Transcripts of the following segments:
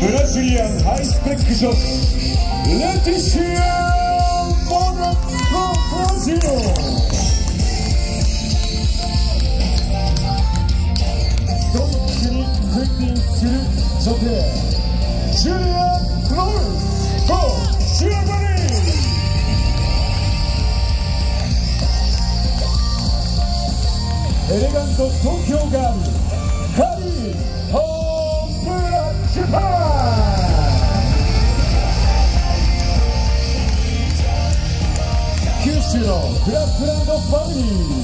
ブラジリアンハイスペックショット強眼カリー・ホームラジャパン九州のフラップランドファミリー。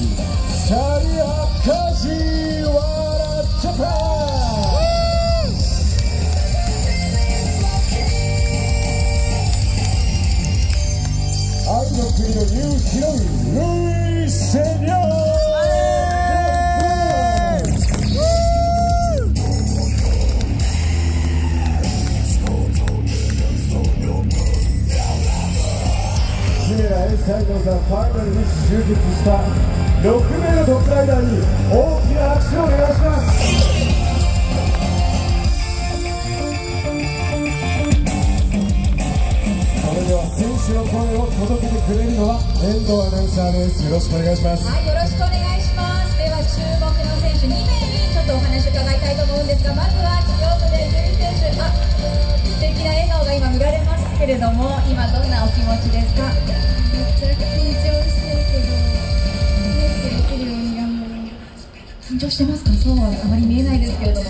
してますか？そうはあまり見えないですけれども、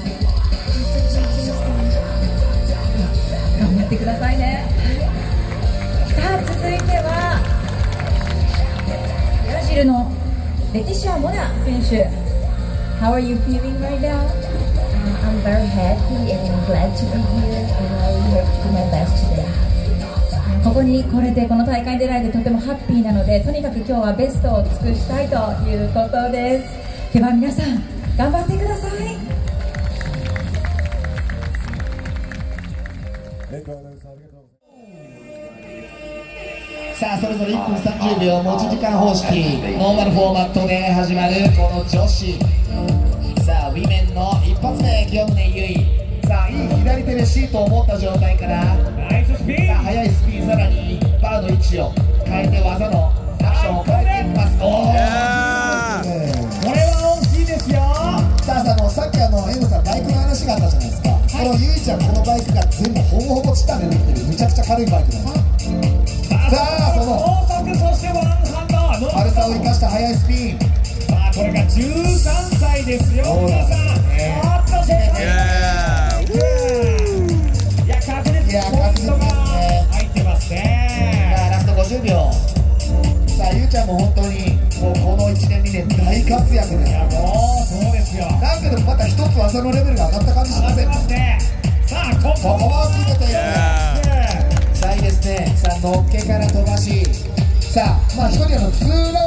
頑張ってくださいね。さあ、続いてはブラジルのレティシア・モナ選手。How are you feeling right now? Uh, I'm very happy and I'm glad to be here and I will hope to do my best today. ここに来れてこの大会に出られてとてもハッピーなのでとにかく今日はベストを尽くしたいということですでは皆さん頑張ってください。さあそれぞれ1分30秒持ち時間方式。ノーマルフォーマットで始まるこの女子。さあウィメンの一発目清宗優衣さあいい左手でシートを持った状態から。さあ速いスピンさらにバーの位置を変えて技のアクションを変えていきます。おおきあの M さんバイクの話があったじゃないですか、このゆいちゃんこのバイクが全部ほぼほぼチタンでできてるむちゃくちゃ軽いバイクなんですさあその高速そしてワンハンド。軽さを生かした速いスピン。さあこれが13歳ですよ皆さん。ね。おっと正解いや確実にいやポイントが入ってますさねあラスト50秒。さあゆうちゃんも本当にもうこの1年2年大活躍です。そうですよなんかでもまた一つ技のレベルが上がった感じしませんますねさあこここも決めていくさあいいですねさあのっけから飛ばし。さあまあ一人あのツーラン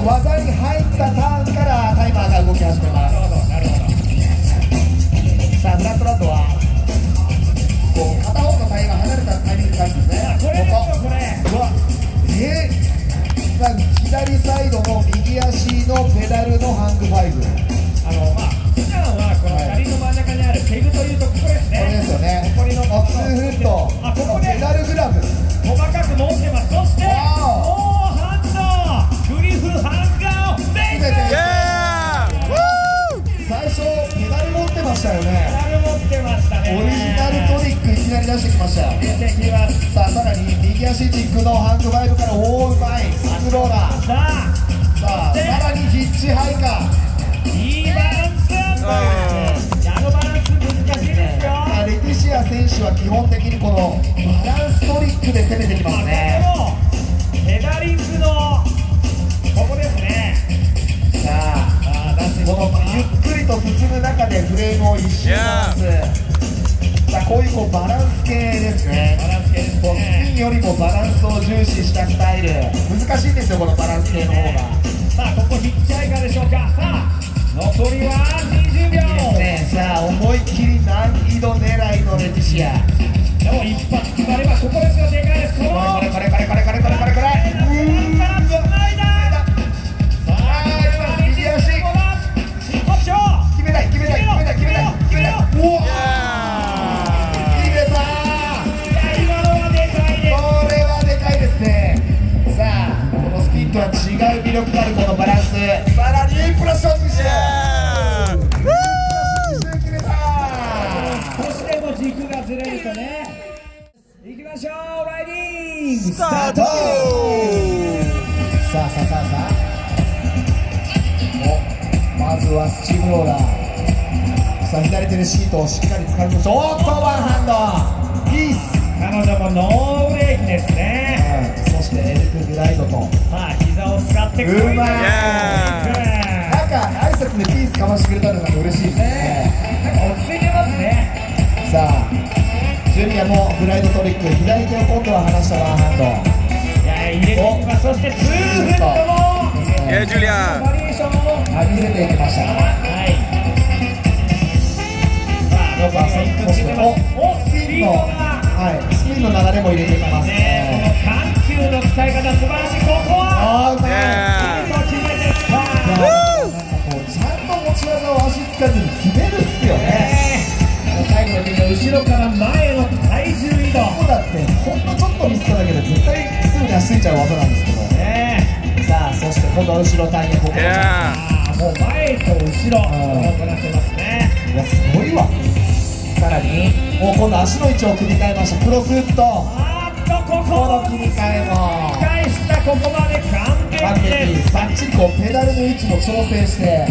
技に入ったターンからタイマーが動き始めます。さあフラットランドはこう片方のタイヤが離れたタイミングがあるんですね。これここ。うわえあ左サイドの右足のペダルのハングファイブ。あのまあ普段はこの車輪の真ん中にあるペグというとここですこれでねすよね。ここにのあツーフット。あここでペダルグラム細かく持ってます。そしてましたよね。オリジナルトリックいきなり出してきましたさあさらに右足軸のハングバイブからおおうまいスローださあさあさらにヒッチハイカー。いいバランスだ。ですね。バランス系スピンねよりもバランスを重視したスタイル。難しいんですよこのバランス系の方が。さあここヒッチハイカーでしょうか。さあ。残りは20秒。ね。さあ思いっきり難易度狙いのレティシア。でも一発決まればここですよ。でかいです。この。これこれこれこれこれこれこれこれおまずは steamroller さあ左手でシートをしっかり掴みましょう。おっとワンハンドピース彼女もノーブレーキですね。はいそしてエルクグライドと。さあ膝を使ってうまい。ななんか挨拶でピースかましてくれたのが嬉しいですね。んか落ち着いてますね。さあジュニアもグライドトリック左手を今度は離したワンハンド。いや入れてきます。そしてツーフットも。いやジュリアバリエーションもあ見せていきましたはい。さあ残りは1分切ってますおスピードがはいスピンの流れも入れていきますねねこの緩急の使い方素晴らしいここはあーうまい決めてきたこうちゃんと持ち技を足つかずに決めるっすよね最後の後ろから前の体重移動ここだってほんのちょっとミスっただけで絶対すぐに足ついちゃう技なんですけどねさあそして今度は後ろタイヤここももう前と後ろん。こなしてますね。いやすごいわ。さらにもう今度足の位置を組み替えました。クロスフット。あーっとここ。この切り替えも返したここまで完完璧です。璧バッチリこうペダルの位置も調整して、ね、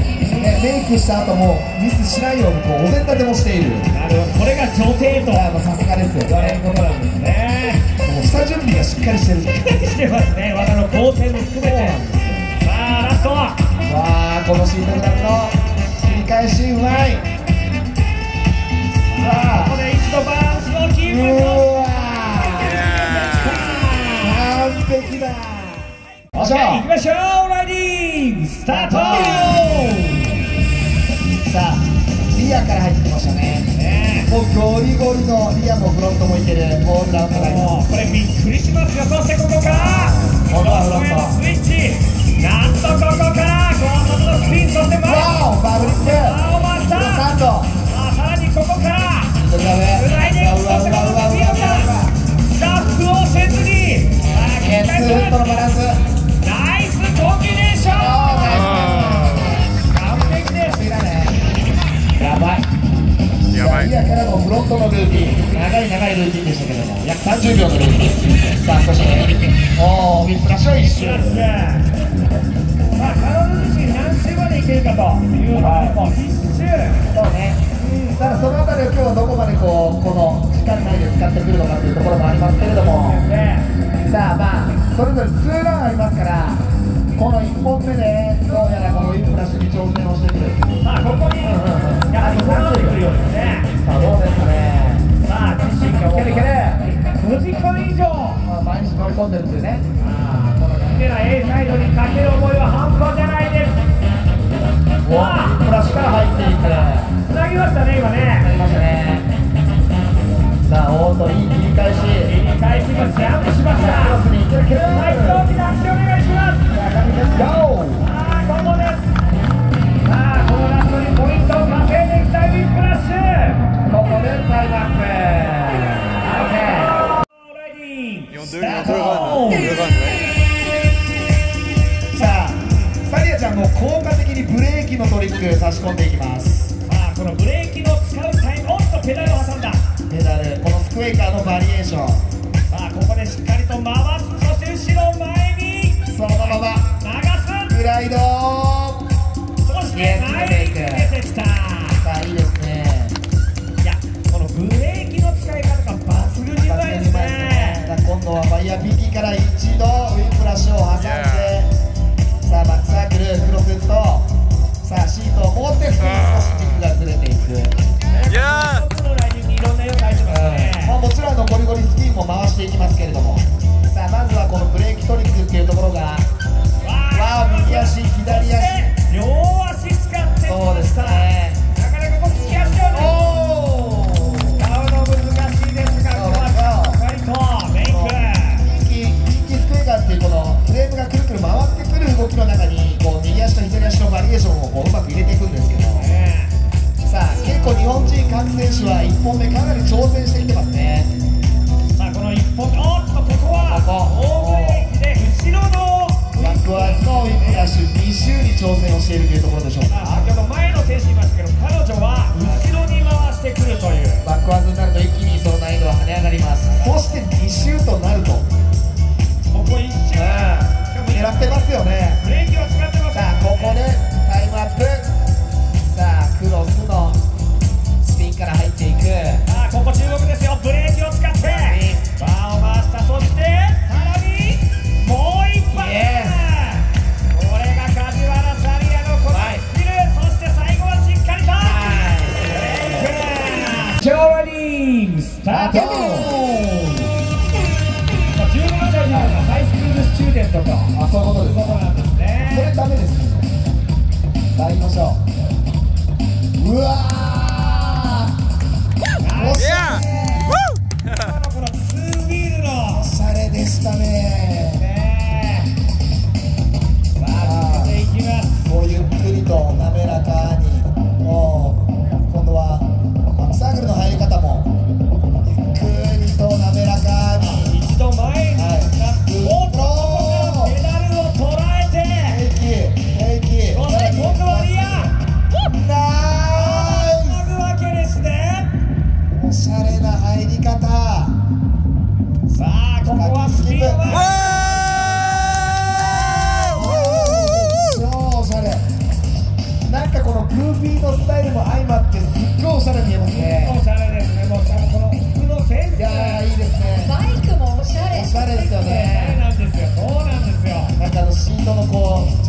メイクした後もミスしないようにこうお膳立てもしている。なるほどこれが女帝と。さすがですよ。言われるねことなんですね。もう下準備がしっかりしてる。してますね。技の構成も含めて。さあラストはわあこのシートグラムの切り返しうまいさあここで一度バランスをキープうとわ完璧だ。よっしゃ行きましょうライディングスタート。さあリアから入ってきましたね。ねもうゴリゴリのリアもフロントもいける。オールラウンドがいまもうこれびっくりしますよ。そしてここか。らここはフロントスイッチ。なんとここから高速のスピンそして前ワオバブリック青マスターサンドさあさらに。ここからグライディングそしてこのスピードがスタッフをせずに。さあ切りゲットのバランスナイスコンビネーション完璧ですやばいやばいからのフロントのルーティン長い長いルーティンでしたけども約30秒のルーティンさあそしておーウィップラッシュは一周いう必須そうねだからそのあたりを今日はどこまでこうこの時間内で使ってくるのかというところもありますけれども。ねさあまあそれぞれ2ランありますからこの1本目でどうやらこのウィップラッシュに挑戦をしてくる。さあここにやはり下がってくるようですねさあどうですかね。さあ自身がい。けるいける5時間以上まあ毎日乗り込んでるっていうね。あーこのキメラ A サイドにかける思いは半端じゃないです。おプラッシュから入っていくつなぎましたね今ね。つぎましたね。さあ大戸いい切り返し。切り返しがジャンプしました。クロスにいけるけどはきなお願いします。じゃですゴーさあ近藤です。さあこのラストにポイントを稼いでいきたいビッグラッシュ。ここでタイムアップ OK 4 0 4 0 4 0 4のトリック差し込んでいきます。まあこのブレーキの使うタイムおっとペダルを挟んだ。ペダルこのスクエーカーのバリエーション。さあここでしっかりと回す。そして後ろ前に。そのまま。流す。グライドそして前に出てきた。さあいいですね。いやこのブレーキの使い方が抜群にうまいですね。今度はファイア PT から一度ウィンフラッシュを挟んで。さあバックサークルクロスウッドさあシートを持って少し軸がずれていく。いやー。て、ま、もちろんのゴリゴリスピンも回していきますけれども。さあまずはこのブレーキトリックっていうところがわあ右足左足。両ーションをこううまく入れていくんですけど、ね、さあ結構日本人各選手は1本目かなり挑戦してきてますね。さあこの1本おっとここはここ。大ブレーキで後ろのバックワーズのウィップラッシュ2周に挑戦をしているというところでしょうか。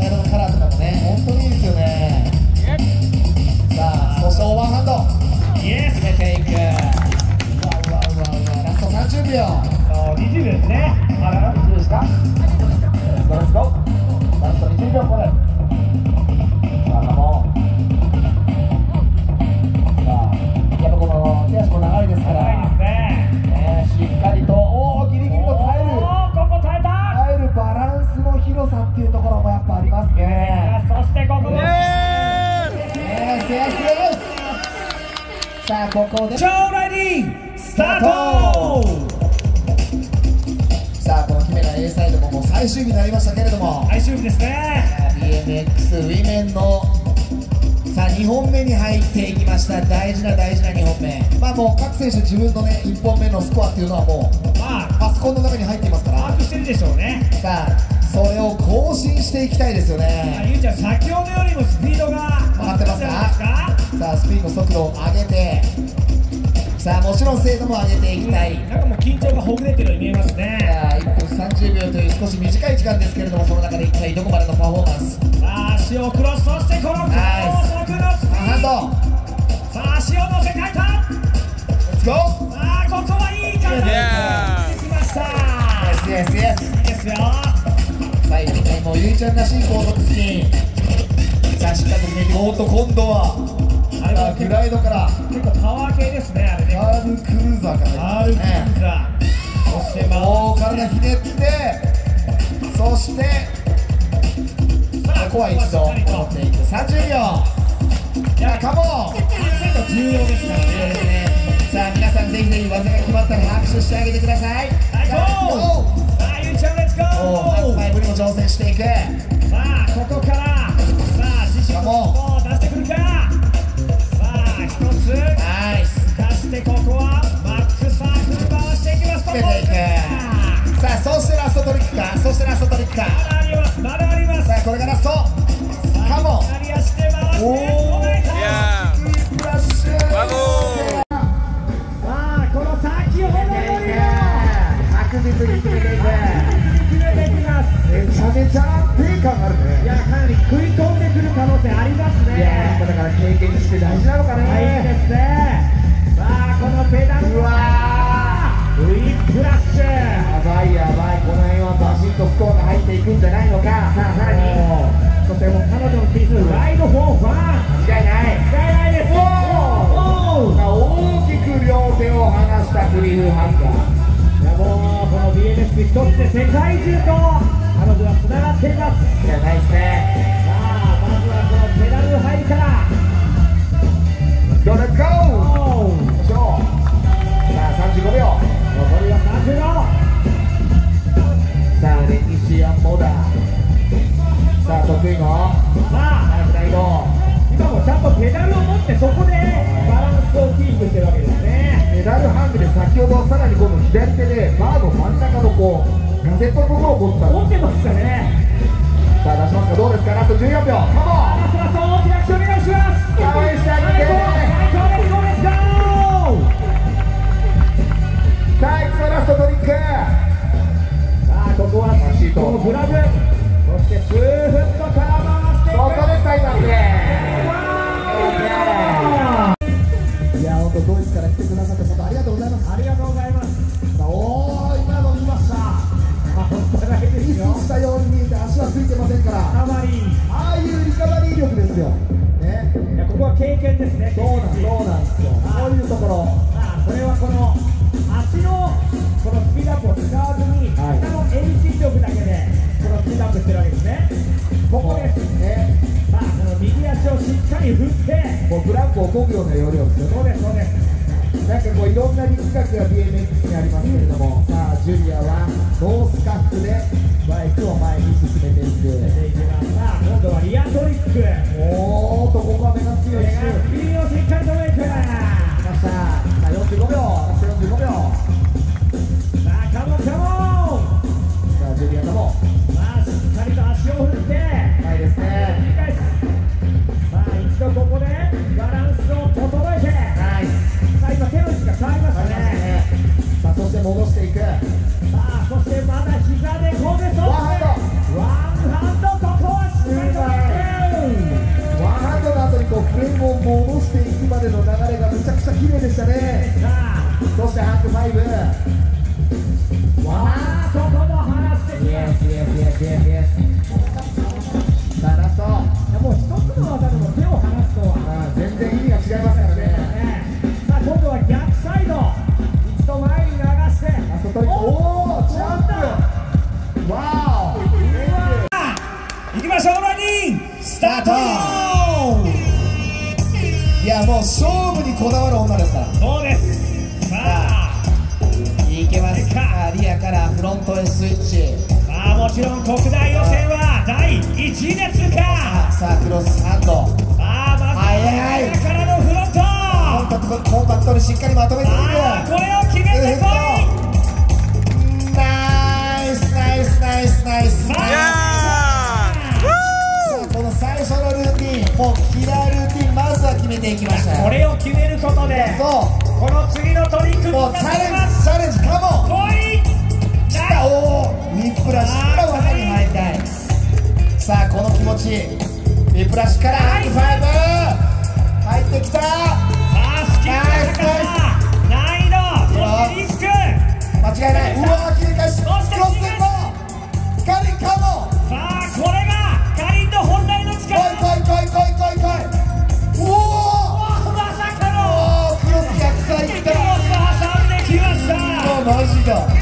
茶色のカラーとかもね本当にいいですよね。さあそしてオーバーハンド。イエス決めていく。うわうわうわうわラスト30秒。そう20ですね。あら20ですか？ラスト20秒これそしてここもさあここでショーレディースタートさあこの姫が A サイドももう最終日になりましたけれども最終日ですね BMX ウィメンのさあ2本目に入っていきました大事な大事な2本目まあもう各選手自分のね1本目のスコアっていうのはもうまあパソコンの中に入っていますから把握してるでしょうねさあそれを更新していきたいですよあねゆうちゃん先ほどよりもスピードが上がってますか？かさあスピンの速度を上げて。さあもちろん精度も上げていきたい。なんかもう緊張がほぐれてるように見えますね。さあ1分30秒という少し短い時間ですけれどもその中で一体どこまでのパフォーマンス。さあ足をクロスそしてこの高速のスピハンードドさあ足を乗せ替えた。レッツゴーさあここはいい感じ。できました。イエスイエスイエスいいですよ最後にねもうゆいちゃんらしい高速スピンさあしっかりとおっと今度はあれはグライドから結構パワー系ですねあれねカーブクルーザーからアールクルーザーそしてまもう体ひねってそしてあここは一度しっかりと持っていく30秒いやカモンセント重要ですからねねさあ皆さんぜひぜひ技が決まったら拍手してあげてください。はいレッツゴおーハイーブにも挑戦していく。さあここから。さあ自身のスコを出してくるか。さあ一つ。ナイス。浮かしてここはマックサークル回していきます。決めていく。さあそしてラストトリックか。そしてラストトリックか。まだあります。まだあります。さあこれがラスト。カモン。左足で回して。おー。捉えめちゃ安定感あるね。いやかなり食い込んでくる可能性ありますね。いやーだから経験して大事なのかね。はいいいですね。さあこのペダルうわウィップラッシュ。やばいやばいこの辺はバシッとスコアが入っていくんじゃないのか。さあさらに。そしてもう彼女のピースライドフォーファン間違いない。間違いないです。おー。さあ大きく両手を離したクリフハンガー。いやもうこの BMX 一つで世界中と彼女はつながっています。いやナイスねさあまずはこのペダル入りから。どれ使おう行きましょさあ35秒。残りは30秒。さあね西はモダさあ得意の？さあナイフライド今もちゃんとペダルを持ってそこでバランスをキープしてるわけですね。ペダルハングで先ほどさらに今度左手でバこうガゼットった持ってました。ねさあ出しますか。どうですか？ラスト14秒。カモン。ラストラスト大きな口お願いします。応援してあげて最高最高ですゴーさあエクソラストトリック。さあここはシート。のグラブそしてツーフットから回してここでタイムアップ。わいや本当ドイツから来てくださって本当ありがとうございます。ーありがとうございますしたように見えて足はついてませんから。ああいうリカバリー力ですよ。ね。やここは経験ですね。そうなんそうなんですよ。そういうところ。さあこれはこの足のこのスピードアップを使わずにはい。下の遠心力だけでこのスピードアップしてるわけですね。ここです。ね。さあこの右足をしっかり振って。もうブランコを漕ぐような要領ですよね。そうですそうです。なんかこういろんな力学が BMX にありますけれども、さあジュリアはノースカッフでバイクを前に進めていくさあ今度はリアトリック。おおとここは目が強い。しスピードをしっかり止めていく来ましたさあ45秒。45秒。にこうフレームを戻していくまでの流れがめちゃくちゃ綺麗でしたね。そしてハンドファイブ。わあここも離してきイエスイエスイエスイエスイエスさあラスト。いやもう一つの技でも手を離すとは。ああ全然意味が違いますからね。ねさあ今度は逆サイド。一度前に流して。ラストトリックおおジャンプ。わお行きましょうランニン。グスタートいやもう勝負にこだわる女ですから。そうです。さあいけます。かリアからフロントへスイッチ。さあもちろん国大予選は第1位で通過さあクロスハンド。さあまずはリアからのフロント。コンパクトコンパクトにしっかりまとめていさあこくれを決めてこい。ナイスナイスナイスナイスことでそこの次のトリックうもうがチャレンジチャレンジカモン。来た。おおウィップラッシュから技に入りたい。さあこの気持ちウィップラッシュからハイファイブ。入ってきた。さあスキップの高さ難易度そしてリスク。間違いない。うわー切り返し。クロスセッ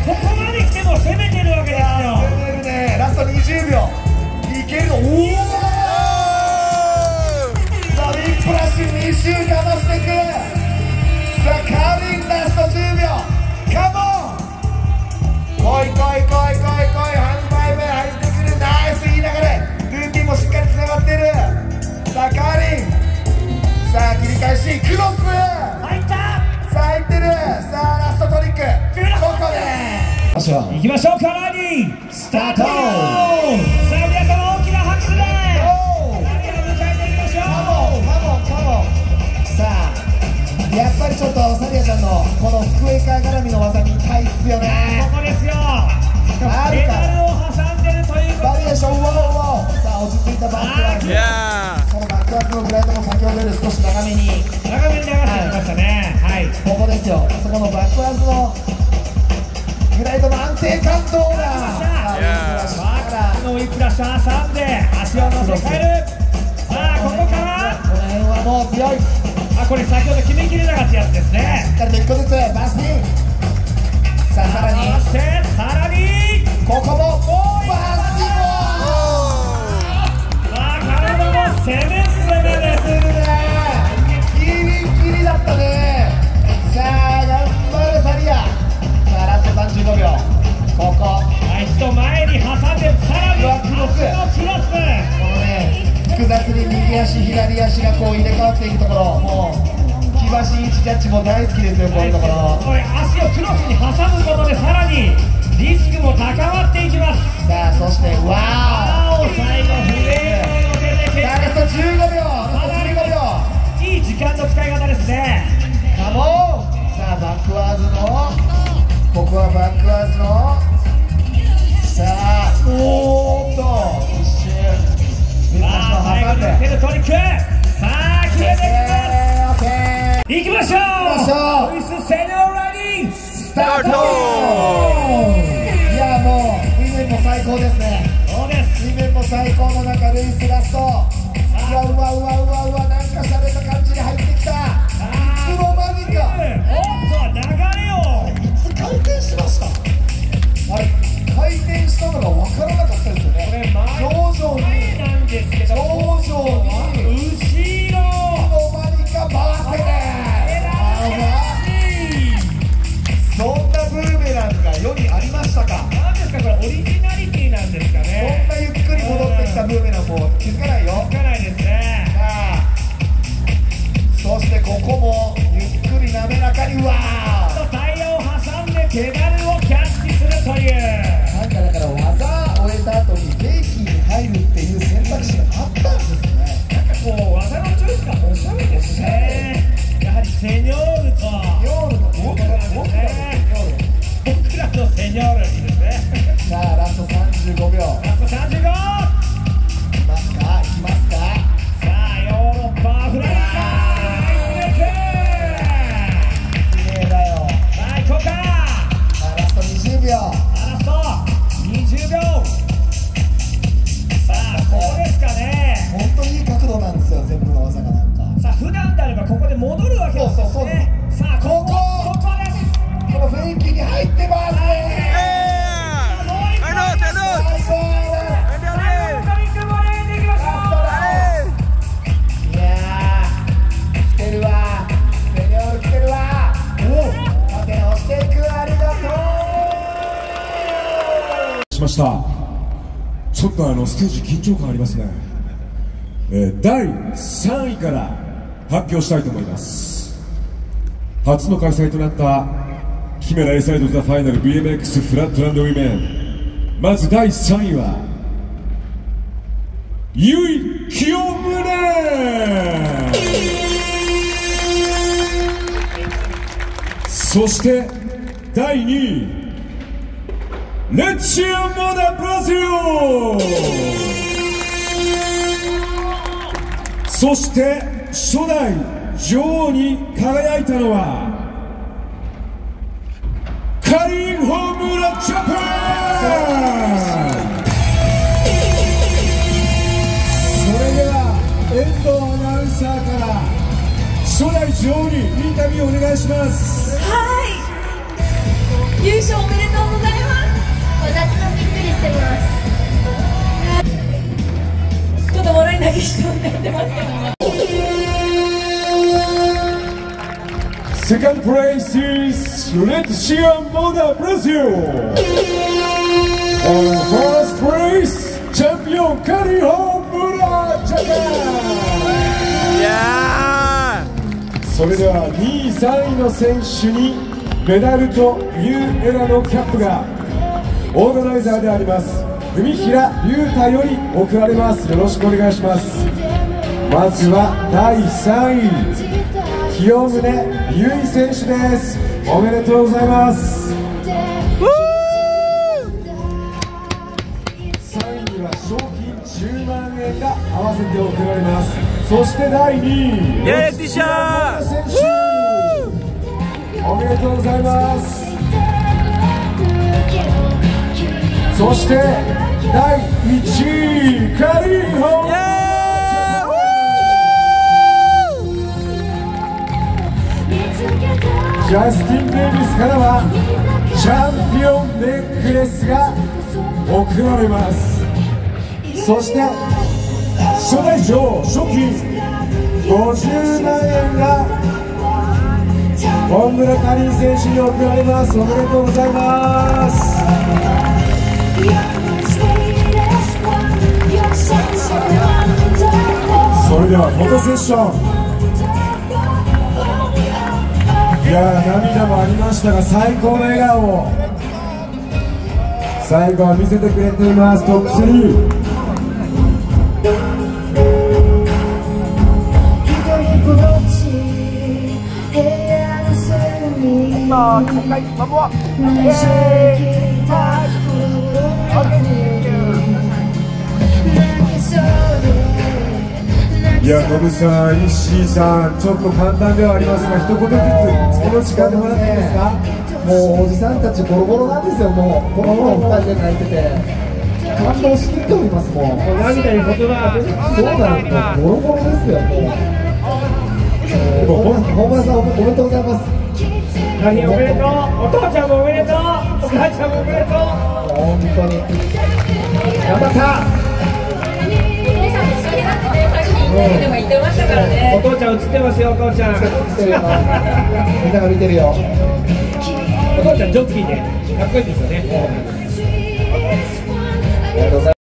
ここまで来ても攻めてるわけですよ。攻めるねラスト20秒。いける。のおおさあビップラッシュ2周かましていく。さあカーリンラスト10秒。カモン。来い来い来い来い来い。ハンドファイブ入ってくる。ナイスいい流れルーティンもしっかりつながってる。さあカーリン。さあ切り返し。クロス。入った。さあ入ってる。さあラストトリック。ここで。よしょ行きましょう。かランニングスタートさあ皆様大きな拍手でおーランニングを迎えていきましょカモンカモンカモン。さあやっぱりちょっとサリアちゃんのこの福エカ絡みの技見たいっすようね。ここですよ。あるかペダルを挟んでるということバリエーションウォー。ウォーさあ落ち着いたバックワーク!このバックワークのグライドも先ほどより少し長めに長めに流してきましたねはいここですよそこのバックワー。クのグライドの安定感どうださあウィングラッシュバからックのウィップラッシュ挟んで足を乗せ替えるさあここからこの辺はもう強いあこれ先ほど決めきれなかったやつですねしっかりと1個ずつバスピンさあさらに回してさらにここもバスピンさあ体も攻め攻めですねギリギリだったねさあ頑張れサリア。さあラスト35秒。ここ。はい一度前に挟んでさらにうわクロス。クロスこのね。複雑に右足左足がこう入れ替わっていくところ。もう木橋一ジャッジも大好きですよこういうところ。これ足をクロスに挟むことでさらにリスクも高まっていきます。さあそしてわ青最後タート。いやもうウィメンも最高ですね。そうです。ウィメンも最高の中ルイスラストう。わうわうわうわそんなブーメランが世にありましたか？何ですかこれオリジナリティなんですかそんねなゆっくり戻ってきたブーメランも気づかないよ。つかないですね。さあそしてここもゆっくり滑らかにわー35秒。ラスト35いきますかいきますかさあヨーロッパフライ。ナイスメイク綺麗だよさあ行こうかさあラスト20秒ラスト20秒。さあここですかね。本当にいい角度なんですよ全部の技がなんか。さあ普段であればここで戻るわけちょっとあのステージ緊張感ありますね、えー第3位から発表したいと思います。初の開催となったキメラ A サイドザファイナル BMX フラットランドウィメン。まず第3位はゆい清宗そして第2位レッチアモダブラジルそして初代女王に輝いたのはカリン・ホームラジャパンそれでは遠藤アナウンサーから初代女王にインタビューお願いしますはい優勝おめでってますちょっと笑い泣きしそうになってますけども Second place is Letícia Moda Brazil. And first place, champion Kariho Mura Japan. それでは2位、3位の選手にメダルとニューエラのキャップがオーガナイザーであります文平龍太より贈られます。よろしくお願いします。まずは第3位。清宗優衣選手です。おめでとうございます。3位には賞金10万円が合わせて贈られます。そして第2位。おめでとうございますそして第1位カリンホジャスティン・デイビスからはチャンピオンネックレスが贈られます。そして初代女王賞金50万円が本村かりん選手に贈られます。おめでとうございます You're my sweetest one, your sense of wonder. のフォトセッション。いやー涙もありましたが最高の笑顔を。最後は見せてくれていますトップ3いや、ノブさん、石井さん、ちょっと簡単ではありますが、一言ずつ、この時間でもらっていいですか？もうおじさんたちボロボロなんですよもうこの頃二人で泣いてて。感動しきっておりますもん涙に言葉が出てそうなんですもう。ボロボロですよ。もうもう本番さんおめでとうございます。大変おめでとうお父ちゃんもおめでとうお母ちゃんもおめでとう本当に。頑張ったね。さっきインタビューでも言ってましたからねお父ちゃん映ってますよお父ちゃん。みんなが見てるよ。お父ちゃんジョッキーで。かっこいいですよね。ありがとうございます